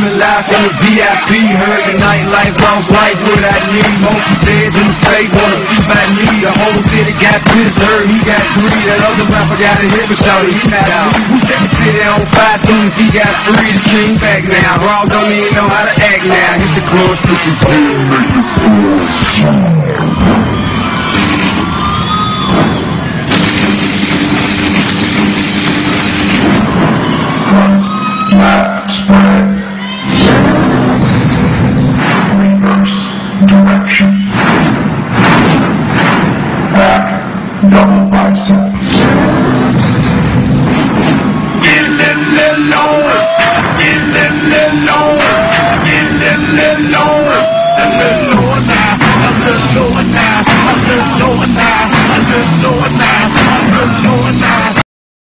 Coming live from the VIP, heard the nightlife, lost life, what I need. Monkey beds in the safe, wanna see by me. The whole city got pissed, heard he got three. That other rapper got a hit, but shawty, he not out. Who set the city on fire soon he got three? The king back now. Raw don't even know how to act now. Hit the club, stick No.